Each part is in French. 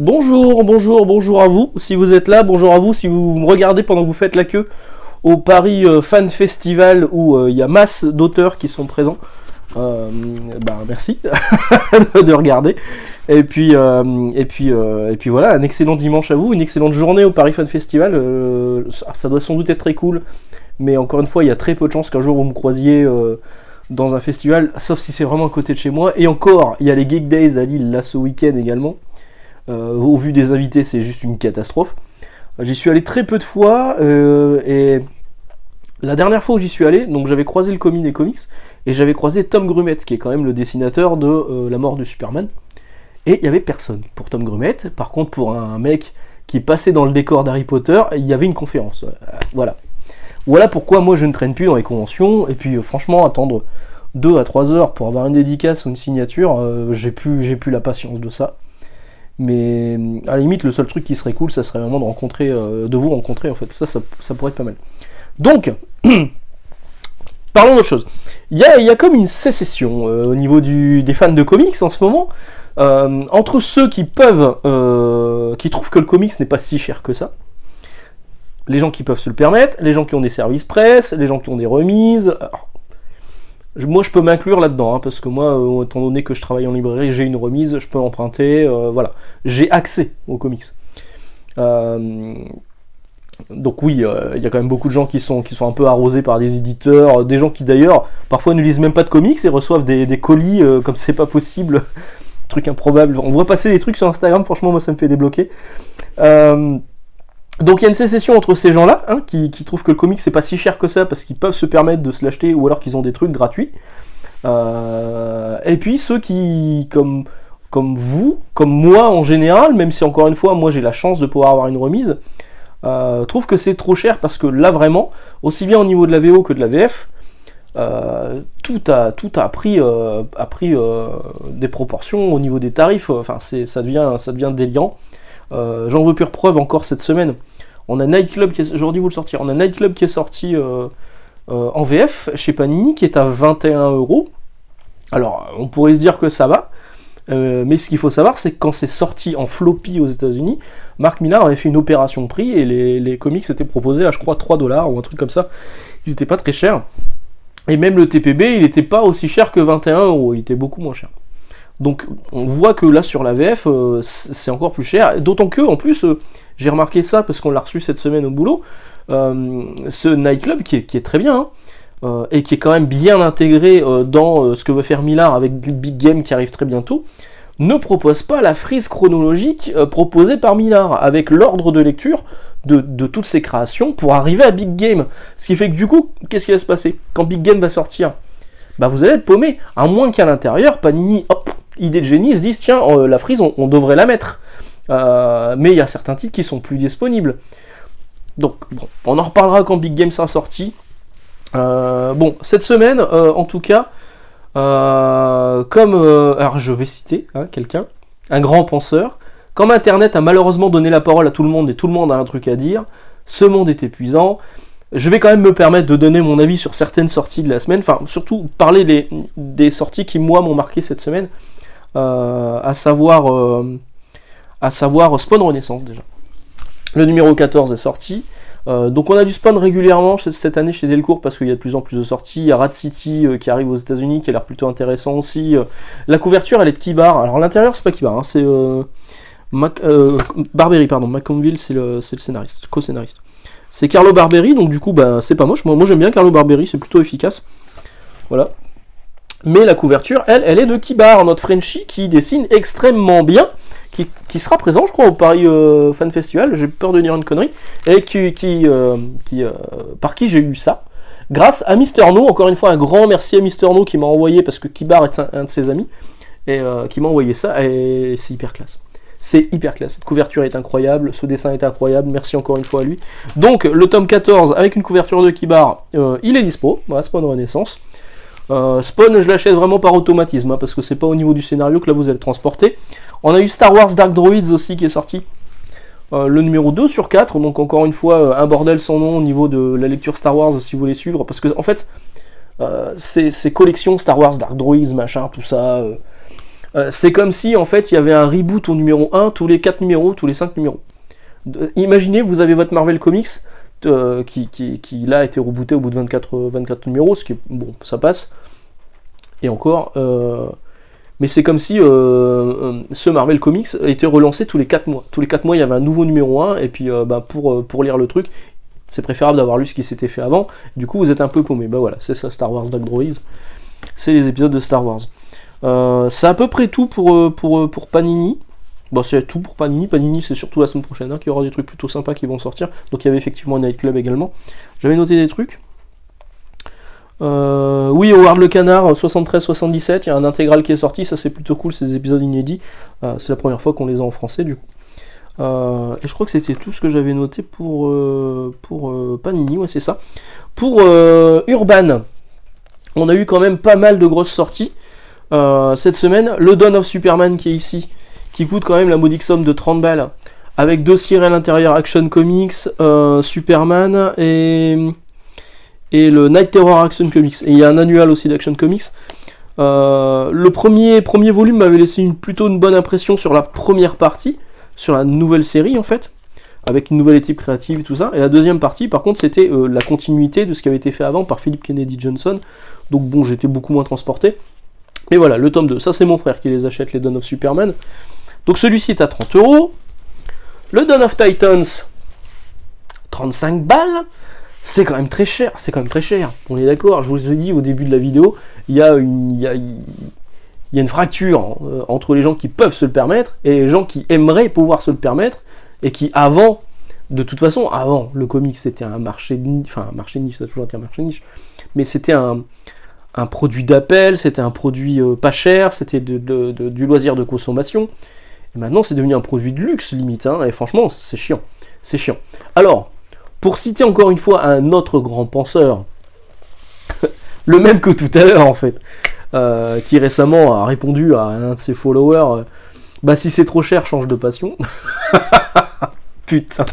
Bonjour, bonjour, bonjour à vous, si vous êtes là, bonjour à vous, si vous me regardez pendant que vous faites la queue au Paris euh, Fan Festival où euh, il y a masse d'auteurs qui sont présents. Euh, bah, merci de regarder. Et puis, et, puis, et puis voilà, un excellent dimanche à vous, une excellente journée au Paris Fan Festival. Ça, doit sans doute être très cool, mais encore une fois, il y a très peu de chances qu'un jour vous me croisiez dans un festival, sauf si c'est vraiment à côté de chez moi. Et encore, il y a les Geek Days à Lille là ce week-end également. Euh, au vu des invités, c'est juste une catastrophe. J'y suis allé très peu de fois euh, et la dernière fois où j'y suis allé, donc j'avais croisé le commis des comics et j'avais croisé Tom Grumet, qui est quand même le dessinateur de euh, La mort de Superman. Et il y avait personne pour Tom Grumet. Par contre, pour un mec qui passait dans le décor d'Harry Potter, il y avait une conférence. Voilà. Voilà pourquoi moi je ne traîne plus dans les conventions. Et puis franchement, attendre 2 à 3 heures pour avoir une dédicace ou une signature, j'ai plus, j'ai plus la patience de ça. Mais à la limite, le seul truc qui serait cool, ça serait vraiment de rencontrer, euh, de vous rencontrer en fait. Ça, ça, pourrait être pas mal. Donc, parlons d'autre chose. Il y a, y a comme une sécession euh, au niveau du, des fans de comics en ce moment. Euh, entre ceux qui peuvent, euh, qui trouvent que le comics n'est pas si cher que ça, les gens qui peuvent se le permettre, les gens qui ont des services presse, les gens qui ont des remises. Moi, je peux m'inclure là-dedans, hein, parce que moi, euh, étant donné que je travaille en librairie, j'ai une remise, je peux emprunter, euh, voilà. J'ai accès aux comics. Euh, donc oui, il y a quand même beaucoup de gens qui sont, qui sont un peu arrosés par des éditeurs, des gens qui d'ailleurs parfois ne lisent même pas de comics et reçoivent des, des colis comme c'est pas possible, truc improbable. On voit passer des trucs sur Instagram, franchement moi ça me fait débloquer. Donc il y a une sécession entre ces gens-là, hein, qui, trouvent que le comics c'est pas si cher que ça parce qu'ils peuvent se permettre de se l'acheter ou alors qu'ils ont des trucs gratuits. Euh, et puis ceux qui, comme, vous, comme moi en général, même si encore une fois moi j'ai la chance de pouvoir avoir une remise, euh, trouvent que c'est trop cher parce que là vraiment, aussi bien au niveau de la VO que de la VF, euh, tout a tout a pris a pris des proportions au niveau des tarifs. Enfin, ça devient ça devient. Euh, J'en veux pure preuve encore cette semaine. On a Nightclub qui est aujourd'hui vous le sortir. On a Nightclub qui est sorti euh, euh, en VF chez Panini qui est à 21 euros. Alors on pourrait se dire que ça va. mais ce qu'il faut savoir, c'est que quand c'est sorti en floppy aux États-Unis, Mark Millar avait fait une opération de prix et les, les comics étaient proposés à, je crois, 3 dollars ou un truc comme ça. Ils étaient pas très chers. Et même le TPB, il n'était pas aussi cher que 21 euros, il était beaucoup moins cher. Donc on voit que là sur la VF, euh, c'est encore plus cher. D'autant que, en plus, euh, j'ai remarqué ça parce qu'on l'a reçu cette semaine au boulot, euh, ce nightclub qui est, très bien, hein, et qui est quand même bien intégré dans ce que veut faire Millard avec Big Game qui arrive très bientôt, ne propose pas la frise chronologique proposée par Millard, avec l'ordre de lecture de, toutes ses créations pour arriver à Big Game. Ce qui fait que du coup, qu'est-ce qui va se passer? Quand Big Game va sortir, bah vous allez être paumé, à moins qu'à l'intérieur, Panini, hop, idée de génie, se dise tiens, euh, la frise, on, devrait la mettre. Euh, mais il y a certains titres qui sont plus disponibles. Donc, on en reparlera quand Big Game sera sorti. Euh, bon, cette semaine, en tout cas, comme. alors, je vais citer hein, quelqu'un, un grand penseur. Comme Internet a malheureusement donné la parole à tout le monde et tout le monde a un truc à dire, ce monde est épuisant. Je vais quand même me permettre de donner mon avis sur certaines sorties de la semaine, enfin surtout parler des, sorties qui moi m'ont marqué cette semaine, à savoir euh, à savoir Spawn Renaissance déjà. Le numéro 14 est sorti. Euh, donc on a du Spawn régulièrement cette année chez Delcourt parce qu'il y a de plus en plus de sorties. Il y a Rat City euh, qui arrive aux États-Unis qui a l'air plutôt intéressant aussi. Euh, la couverture elle est de Kibar. Alors l'intérieur c'est pas Kibar, hein, c'est euh, euh, Barbery pardon. Macomville c'est le, scénariste, co-scénariste. C'est Carlo Barberi, donc du coup, bah, c'est pas moche. Moi, moi j'aime bien Carlo Barberi, c'est plutôt efficace. Voilà. Mais la couverture, elle, elle est de Kibar, notre Frenchie, qui dessine extrêmement bien, qui, qui sera présent, je crois, au Paris euh, Fan Festival. J'ai peur de dire une connerie. Et qui, qui, euh, qui, euh, par qui j'ai eu ça Grâce à Mister No. Encore une fois, un grand merci à Mister No qui m'a envoyé, parce que Kibar est un, de ses amis, et qui m'a envoyé ça, et c'est hyper classe. C'est hyper classe. Cette couverture est incroyable, ce dessin est incroyable. Merci encore une fois à lui. Donc, le tome 14 avec une couverture de Kibar, il est dispo. Voilà, Spawn Renaissance. Euh, Spawn, je l'achète vraiment par automatisme, hein, parce que c'est pas au niveau du scénario que là vous allez transporter. On a eu Star Wars Dark Droids aussi qui est sorti. Euh, le numéro 2 sur 4, donc encore une fois, euh, un bordel sans nom au niveau de la lecture Star Wars si vous voulez suivre, parce que en fait, ces, collections Star Wars Dark Droids, machin, tout ça. c'est comme si en fait il y avait un reboot au numéro 1 tous les 4 numéros, tous les 5 numéros. Imaginez, vous avez votre Marvel Comics euh, qui, qui, qui, là a été rebooté au bout de 24, 24 numéros, ce qui bon, ça passe. Et encore, euh, mais c'est comme si euh, euh, ce Marvel Comics était relancé tous les 4 mois. Tous les 4 mois, il y avait un nouveau numéro 1, et puis euh, bah, pour, euh, pour lire le truc, c'est préférable d'avoir lu ce qui s'était fait avant. Du coup, vous êtes un peu paumé. Bah voilà, c'est ça Star Wars Dark. C'est les épisodes de Star Wars. Euh, c'est à peu près tout pour, euh, pour, euh, pour Panini. Bon, c'est tout pour Panini. Panini, c'est surtout la semaine prochaine hein, qu'il y aura des trucs plutôt sympas qui vont sortir. Donc, il y avait effectivement un Night Club également. J'avais noté des trucs. Euh, oui, Howard le Canard, 73-77, il y a un intégral qui est sorti, ça c'est plutôt cool, des épisodes inédits. Euh, c'est la première fois qu'on les a en français du coup. Euh, et je crois que c'était tout ce que j'avais noté pour, euh, pour euh, Panini, ouais c'est ça. Pour euh, Urban, on a eu quand même pas mal de grosses sorties euh, cette semaine. Le Dawn of Superman qui est ici, qui coûte quand même la modique somme de 30 balles, avec deux séries à l'intérieur, Action Comics, euh, Superman et, et le Night Terror Action Comics. Et il y a un annual aussi d'Action Comics. Euh, le premier, premier volume m'avait laissé une, plutôt une bonne impression sur la première partie, sur la nouvelle série en fait, avec une nouvelle équipe créative et tout ça. Et la deuxième partie, par contre, c'était euh, la continuité de ce qui avait été fait avant par Philip Kennedy Johnson. Donc bon, j'étais beaucoup moins transporté. Mais voilà, le tome 2, ça c'est mon frère qui les achète, les Dawn of Superman. Donc celui-ci est à 30 euros. Le Dawn of Titans, 35 balles. C'est quand même très cher, c'est quand même très cher. On est d'accord, je vous ai dit au début de la vidéo, il y a une, fracture euh, entre les gens qui peuvent se le permettre et les gens qui aimeraient pouvoir se le permettre et qui avant, de toute façon, avant, le comics c'était un marché niche, enfin un marché niche, ça a toujours été un marché niche, mais c'était un, produit d'appel, c'était un produit euh, pas cher, c'était du loisir de consommation. Et maintenant, c'est devenu un produit de luxe limite. hein, et franchement, c'est chiant. C'est chiant. Alors, pour citer encore une fois un autre grand penseur, le même que tout à l'heure en fait, euh, qui récemment a répondu à un de ses followers, euh, bah si c'est trop cher, change de passion. Putain,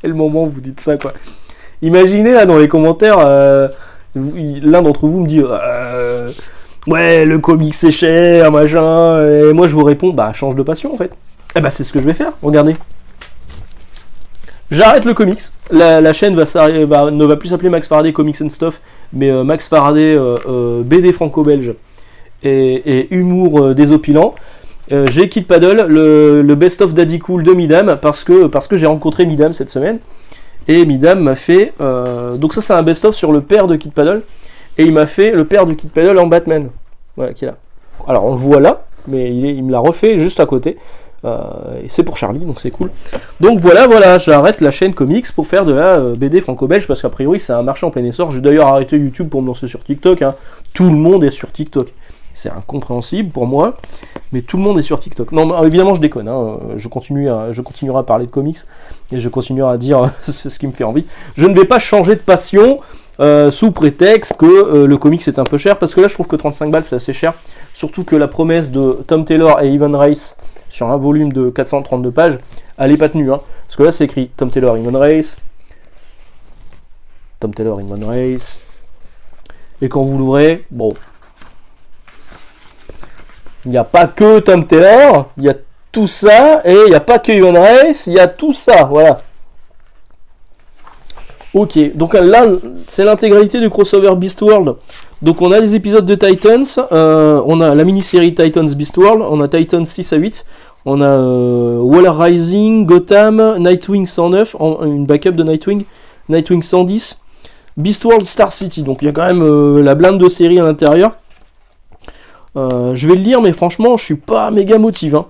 quel moment vous dites ça quoi. Imaginez là dans les commentaires, euh, l'un d'entre vous me dit ouais le comic c'est cher machin, et moi je vous réponds bah change de passion en fait. Eh bah c'est ce que je vais faire. Regardez. J'arrête le comics. La, chaîne va- ne va plus s'appeler Max Faraday Comics and Stuff, mais euh, Max Faraday euh, euh, BD franco-belge et, et humour désopilant. J'ai Kid Paddle, le, le best-of Daddy Cool de Midam, parce que, parce que j'ai rencontré Midam cette semaine. Et Midam m'a fait. donc, ça, c'est un best-of sur le père de Kid Paddle. Et il m'a fait le père de Kid Paddle en Batman. Voilà, qui est là. Alors, on le voit là, mais il, me l'a refait juste à côté. Euh, et c'est pour Charlie, donc c'est cool. Donc voilà, voilà, j'arrête la chaîne comics pour faire de la euh, BD franco-belge parce qu'a priori c'est un marché en plein essor. J'ai d'ailleurs arrêté YouTube pour me lancer sur TikTok. hein. Tout le monde est sur TikTok. C'est incompréhensible pour moi, mais tout le monde est sur TikTok. Non, mais, évidemment je déconne. hein. Je continue, continuerai à parler de comics et je continuerai à dire ce qui me fait envie. Je ne vais pas changer de passion. Euh, sous prétexte que euh, le comics est un peu cher, parce que là je trouve que 35 balles c'est assez cher, surtout que la promesse de Tom Taylor et Evan Rice sur un volume de 432 pages, elle est pas tenue. Hein. Parce que là, c'est écrit Tom Taylor, Iman Race. Tom Taylor, Iman Race. Et quand vous l'ouvrez, bon. Il n'y a pas que Tom Taylor, il y a tout ça, et il n'y a pas que Iman Race, il y a tout ça, voilà. Ok, donc là, c'est l'intégralité du crossover Beast World. Donc on a des épisodes de Titans, euh, on a la mini-série Titans Beast World, on a Titans 6 à 8, on a euh, Waller Rising, Gotham, Nightwing 109, en- une backup de Nightwing, Nightwing 110, Beast World Star City. Donc il y a quand même euh, la blinde de séries à l'intérieur. Euh, je vais le lire, mais franchement, je suis pas méga motive. hein.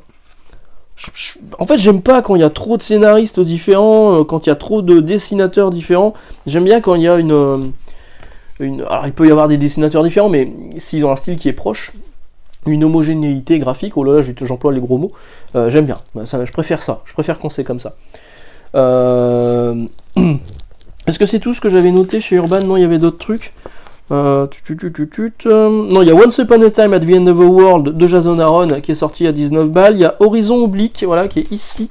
En fait, j'aime pas quand il y a trop de scénaristes différents, euh, quand il y a trop de dessinateurs différents. J'aime bien quand il y a une, euh, une. Alors, il peut y avoir des dessinateurs différents, mais s'ils ont un style qui est proche, une homogénéité graphique, oh là là, j'emploie les gros mots, euh, j'aime bien, Bah, ça, je préfère ça, je préfère quand c'est comme ça. Est-ce que c'est tout ce que j'avais noté chez Urban? Non, il y avait d'autres trucs. Euh. Non, il y a Once Upon a Time at the End of the World de Jason Aaron qui est sorti à 19 balles. Il y a Horizon Oblique, voilà, qui est ici,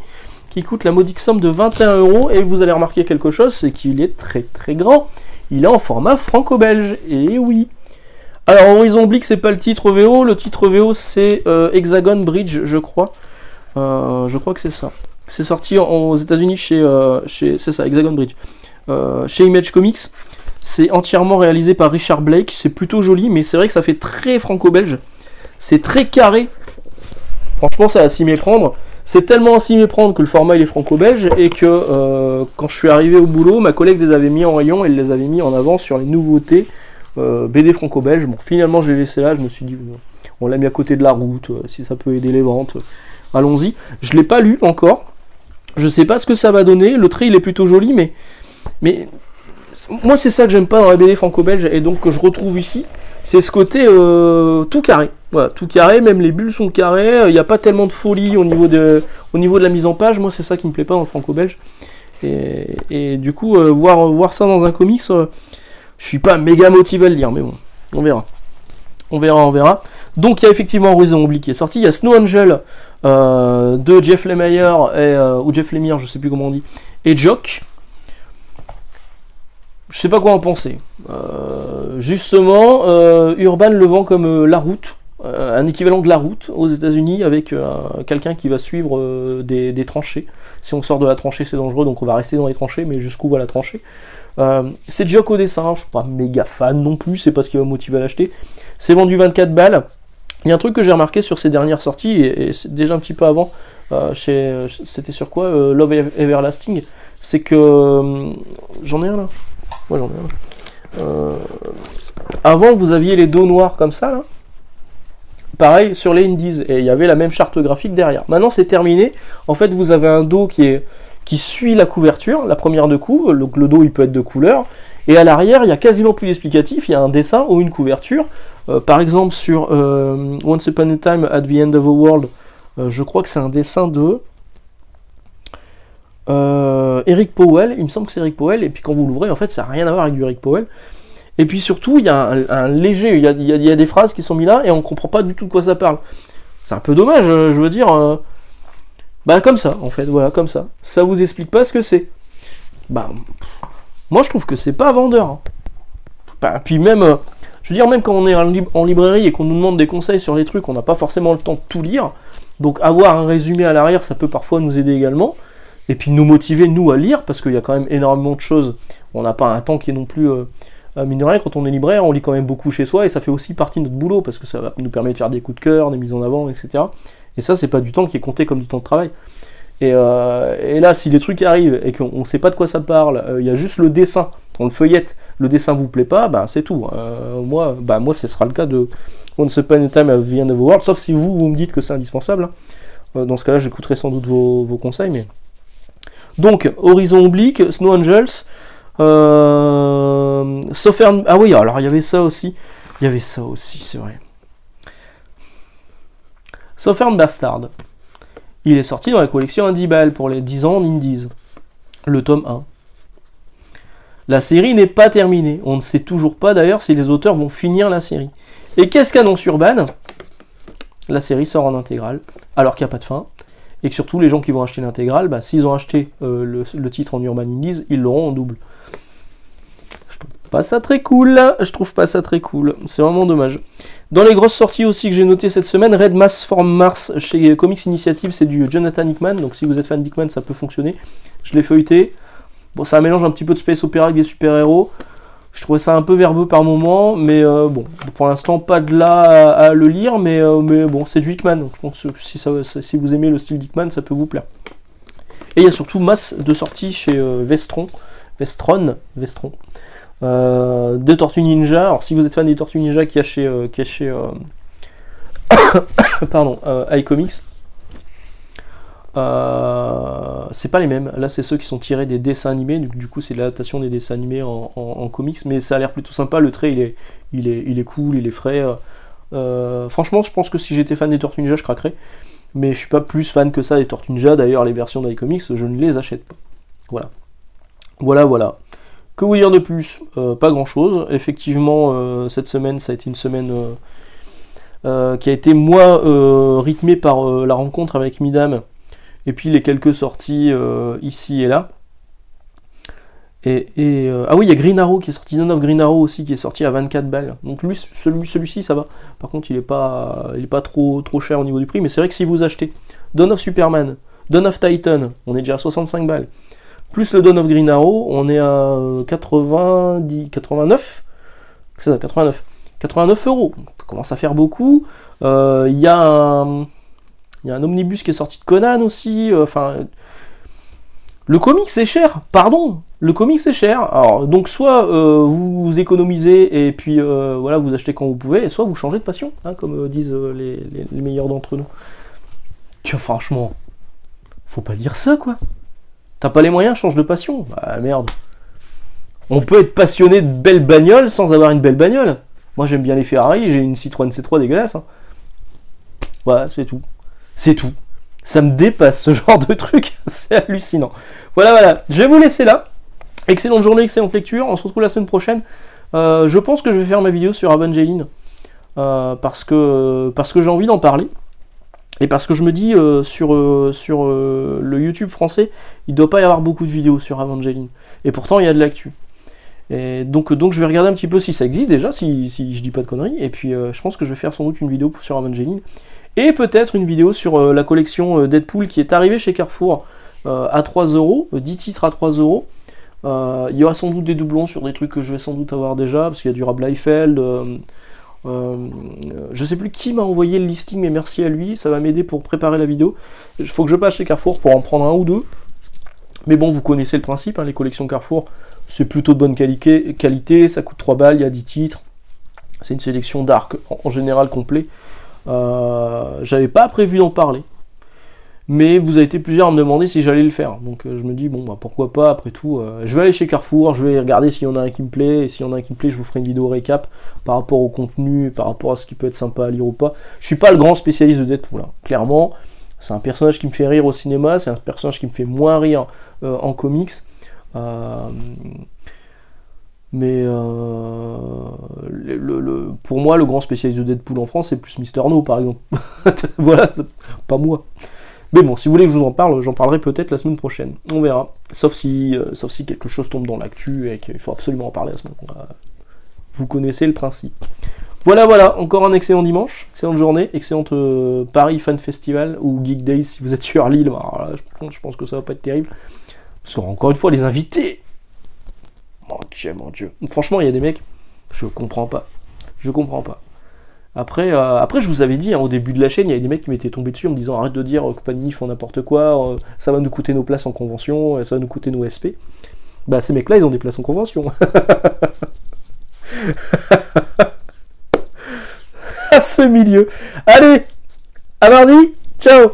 qui coûte la modique somme de 21 euros. Et vous allez remarquer quelque chose, c'est qu'il est très très grand. Il est en format franco-belge. Et oui. Alors Horizon Oblique, c'est pas le titre VO, le titre VO c'est Hexagon Bridge, je crois. je crois que c'est ça. C'est sorti aux États-Unis chez, chez c'est ça, Hexagon Bridge, chez Image Comics. C'est entièrement réalisé par Richard Blake. C'est plutôt joli, mais c'est vrai que ça fait très franco-belge. C'est très carré. Franchement, ça a s'y méprendre. C'est tellement à s'y méprendre que le format est franco-belge et que euh, quand je suis arrivé au boulot, ma collègue les avait mis en rayon et les avait mis en avant sur les nouveautés euh, BD franco-belge. Bon, finalement, je l'ai laissé là. Je me suis dit, on l'a mis à côté de la route. Euh, si ça peut aider les ventes, allons-y. Je l'ai pas lu encore. Je sais pas ce que ça va donner. Le trait il est plutôt joli, mais moi c'est ça que j'aime pas dans la BD franco-belge et donc que je retrouve ici, c'est ce côté euh, tout carré. Voilà, tout carré, même les bulles sont carrées, il n'y a pas tellement de folie au niveau de, la mise en page, moi c'est ça qui me plaît pas dans le franco-belge. Et, du coup, euh, voir, voir ça dans un comics, euh, je suis pas méga motivé à le lire, mais bon, on verra. On verra, on verra. Donc il y a effectivement Horizon Oblique qui est sorti, il y a Snow Angel de Jeff Lemire, et, ou Jeff Lemire, je sais plus comment on dit, et Jock. Je sais pas quoi en penser. Euh, justement, euh, Urban le vend comme euh, la route, un équivalent de la route aux États-Unis avec quelqu'un qui va suivre des, tranchées. Si on sort de la tranchée, c'est dangereux, donc on va rester dans les tranchées, mais jusqu'où va la tranchée? C'est Jock au dessin, je suis pas méga fan non plus, c'est pas ce qui va me motiver à l'acheter. C'est vendu 24 balles. Il y a un truc que j'ai remarqué sur ces dernières sorties, et, c'est déjà un petit peu avant, c'était sur quoi Love Everlasting, c'est que j'en ai un là. Moi j'en ai un. Euh, avant, vous aviez les dos noirs comme ça. Pareil sur les indies, et il y avait la même charte graphique derrière. Maintenant, c'est terminé. En fait, vous avez un dos qui, suit la couverture, la première de coup. Donc, le dos, il peut être de couleur. Et à l'arrière, il y a quasiment plus d'explicatif. Il y a un dessin ou une couverture. Euh, par exemple, sur euh, Once Upon a Time at the End of the World, je crois que c'est un dessin de. Euh, Eric Powell, il me semble que c'est Eric Powell, et puis quand vous l'ouvrez, en fait, ça n'a rien à voir avec du Eric Powell. Et puis surtout, il y a un, léger, il y a, des phrases qui sont mises là, et on comprend pas du tout de quoi ça parle. C'est un peu dommage, euh, je veux dire. Euh, bah comme ça, en fait, voilà, comme ça. Ça vous explique pas ce que c'est. Bah, moi je trouve que c'est pas vendeur. Hein. Bah, puis même, je veux dire, même quand on est en librairie et qu'on nous demande des conseils sur les trucs, on n'a pas forcément le temps de tout lire. Donc avoir un résumé à l'arrière, ça peut parfois nous aider également et puis nous motiver, nous, à lire, parce qu'il y a quand même énormément de choses. On n'a pas un temps qui est non plus. Euh, rien, quand on est libraire, on lit quand même beaucoup chez soi, et ça fait aussi partie de notre boulot, parce que ça nous permet de faire des coups de cœur, des mises en avant, etc. Et ça, c'est pas du temps qui est compté comme du temps de travail. Et, euh, là, si les trucs arrivent et qu'on ne sait pas de quoi ça parle, euh, il y a juste le dessin, on le feuillette, le dessin vous plaît pas, ben c'est tout. Euh, moi, bah, moi, ce sera le cas de Once Upon a Time at the End of the World, sauf si vous, vous me dites que c'est indispensable. Dans ce cas-là, j'écouterai sans doute vos, vos conseils, mais donc, Horizon Oblique, Snow Angels, euh, Ah oui, alors il y avait ça aussi. Il y avait ça aussi, c'est vrai. Southern Bastard. Il est sorti dans la collection Indie pour les 10 ans d'Indies. Le tome 1. La série n'est pas terminée. On ne sait toujours pas d'ailleurs si les auteurs vont finir la série. Et qu'est-ce qu'annonce Urban? La série sort en intégrale, alors qu'il n'y a pas de fin et que surtout les gens qui vont acheter l'intégrale, bah, s'ils ont acheté euh, le, titre en Urban Indies, ils l'auront en double. Je trouve pas ça très cool, je trouve pas ça très cool, c'est vraiment dommage. Dans les grosses sorties aussi que j'ai notées cette semaine, Red Mass Form Mars chez Comics Initiative, c'est du Jonathan Hickman, donc si vous êtes fan d'Hickman, ça peut fonctionner. Je l'ai feuilleté. Bon, ça mélange un petit peu de space opéra avec des super-héros. Je trouvais ça un peu verbeux par moment, mais euh, bon, pour l'instant, pas de là à, le lire, mais, euh, mais bon, c'est du Hickman, donc je pense que si, vous aimez le style d'Hickman, ça peut vous plaire. Et il y a surtout masse de sorties chez euh, Vestron, Vestron, Vestron, de Tortues Ninja. Alors si vous êtes fan des Tortues Ninja qui a chez, qui chez pardon, iComics, euh, c'est pas les mêmes. Là, c'est ceux qui sont tirés des dessins animés. Du, coup, c'est l'adaptation des dessins animés en, comics. Mais ça a l'air plutôt sympa. Le trait, il est, il est, il est cool, il est frais. Euh, franchement, je pense que si j'étais fan des Tortues Ninja, je craquerais. Mais je suis pas plus fan que ça des Tortues Ninja. D'ailleurs, les versions d'iComics, je ne les achète pas. Voilà. Voilà, voilà. Que vous dire de plus? Euh, Pas grand chose. Effectivement, cette semaine, ça a été une semaine qui a été, moi, rythmée par la rencontre avec Midam et puis les quelques sorties euh, ici et là. Et, euh, ah oui, il y a Green Arrow qui est sorti, Dawn of Green Arrow aussi qui est sorti à 24 balles. Donc lui, celui, celui-ci ça va. Par contre, il est pas, il est pas trop, trop cher au niveau du prix. Mais c'est vrai que si vous achetez Dawn of Superman, Dawn of Titan, on est déjà à 65 balles. Plus le Dawn of Green Arrow, on est à 90, 89. C'est ça, 89. 89 euros. Ça commence à faire beaucoup. Euh, Il y a il y a un omnibus qui est sorti de Conan aussi. euh, Enfin. le comic c'est cher, pardon, le comic c'est cher. Alors donc soit euh, vous économisez et puis euh, voilà vous achetez quand vous pouvez, soit vous changez de passion, hein, comme disent les meilleurs d'entre nous. Tiens franchement, faut pas dire ça quoi. T'as pas les moyens, change de passion. Bah merde. On peut être passionné de belles bagnoles sans avoir une belle bagnole. Moi j'aime bien les Ferrari, j'ai une Citroën C3 dégueulasse. hein. Voilà, c'est tout. C'est tout. Ça me dépasse ce genre de truc, c'est hallucinant. Voilà, voilà, je vais vous laisser là. Excellente journée, excellente lecture. On se retrouve la semaine prochaine. Euh, je pense que je vais faire ma vidéo sur Evangeline euh, parce que, j'ai envie d'en parler. Et parce que je me dis euh, sur, le YouTube français, il doit pas y avoir beaucoup de vidéos sur Evangeline. Et pourtant, il y a de l'actu. Donc, donc je vais regarder un petit peu si ça existe déjà, si, si je dis pas de conneries. Et puis je pense que je vais faire sans doute une vidéo sur Evangeline. Et peut-être une vidéo sur euh, la collection euh, Deadpool qui est arrivée chez Carrefour euh, à 3 euros, euh, 10 titres à 3 euros. Il y aura sans doute des doublons sur des trucs que je vais sans doute avoir déjà, parce qu'il y a du Rob Liefeld. euh, je sais plus qui m'a envoyé le listing, mais merci à lui, ça va m'aider pour préparer la vidéo. Il faut que je passe chez Carrefour pour en prendre un ou deux. Mais bon, vous connaissez le principe, hein, les collections Carrefour, c'est plutôt de bonne qualité, qualité, ça coûte 3 balles, il y a 10 titres. C'est une sélection d'arc en général complet. Euh, J'avais pas prévu d'en parler. Mais vous avez été plusieurs à me demander si j'allais le faire. Donc euh, je me dis, bon, bah, pourquoi pas, après tout. euh, je vais aller chez Carrefour, je vais regarder s'il y en a un qui me plaît. Et s'il y en a un qui me plaît, je vous ferai une vidéo récap par rapport au contenu, par rapport à ce qui peut être sympa à lire ou pas. Je suis pas le grand spécialiste de Deadpool, hein. clairement. C'est un personnage qui me fait rire au cinéma, c'est un personnage qui me fait moins rire en comics. Mais euh, le- le- pour moi, le grand spécialiste de Deadpool en France, c'est plus Mister No, par exemple. voilà, pas moi. Mais bon, si vous voulez que je vous en parle, j'en parlerai peut-être la semaine prochaine. On verra. Sauf si, euh, sauf si quelque chose tombe dans l'actu et qu'il faut absolument en parler à ce moment-là. Vous connaissez le principe. Voilà, voilà, encore un excellent dimanche, excellente journée, excellente euh, Paris Fan Festival ou Geek Days si vous êtes sur là, je, je pense que ça va pas être terrible. Parce qu'encore une fois, les invités. Mon dieu, mon dieu. Franchement, il y a des mecs, je comprends pas. Je comprends pas. Après, euh, après je vous avais dit, hein, au début de la chaîne, il y avait des mecs qui m'étaient tombés dessus en me disant arrête de dire euh, que Panini font n'importe quoi, euh, ça va nous coûter nos places en convention, ça va nous coûter nos SP. Bah, ces mecs-là, ils ont des places en convention. à ce milieu. Allez, à mardi, ciao